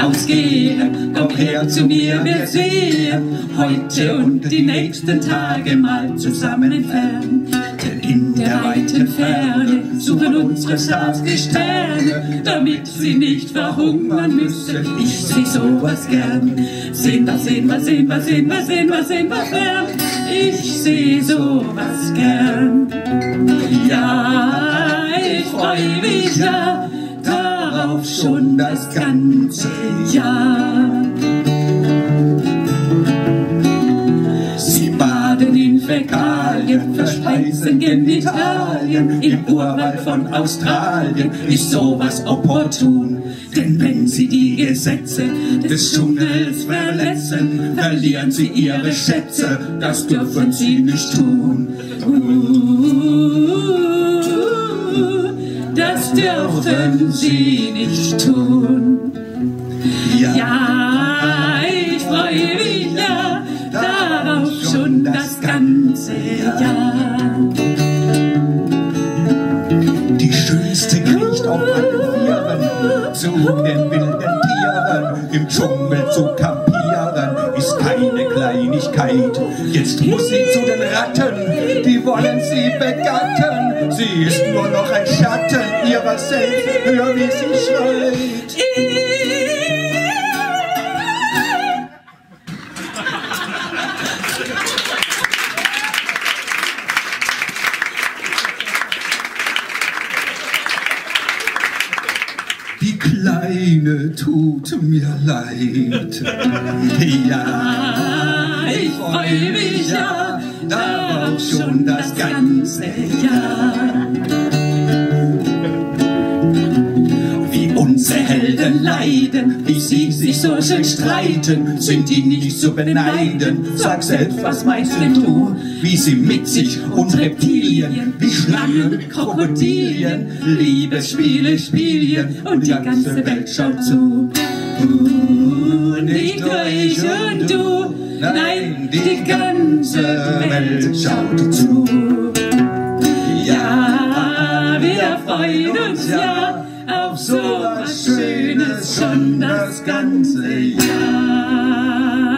ausgehen. Komm her zu mir, wir sehen heute und die nächsten Tage mal zusammen entfernen. Denn in der weiten Ferne suchen unsere Stars die Sterne, damit sie nicht verhungern müssen. Ich seh sowas gern. Sehen wir, sehen wir, sehen wir, sehen wir, sehen wir, sehen wir fern. Ich seh sowas gern. Darauf schon das ganze Jahr. Sie baden in Fäkalien, verspeisen Genitalien, im Urwald von Australien ist sowas opportun. Denn wenn sie die Gesetze des Dschungels verletzen, verlieren sie ihre Schätze, das dürfen sie nicht tun. Uh, das dürfen sie nicht tun. Ja, ich freue mich ja darauf schon das ganze Jahr. Die Schönste kriecht auf allen Vieren zu den wilden Tieren. Im Dschungel zu kampieren ist keine Kleinigkeit. Jetzt muss sie zu den Ratten, die wollen sie begatten. Sie ist nur noch ein Schatten ihrer selbst, Die Kleine tut mir leid. Ja, ich freue mich ja darauf schon das ganze Jahr. Unsere Helden leiden, wie sie sich so schön streiten, sind die nicht zu beneiden. Sag selbst, was meinst denn du? Wie sie mit sich und Reptilien, wie Schlangen, Krokodilien, Liebesspiele spielen und die ganze Welt schaut zu. Uh, nicht nur ich und du, nein, die ganze Welt schaut zu. Ja, wir freuen uns ja auf so was Schönes schon das ganze Jahr.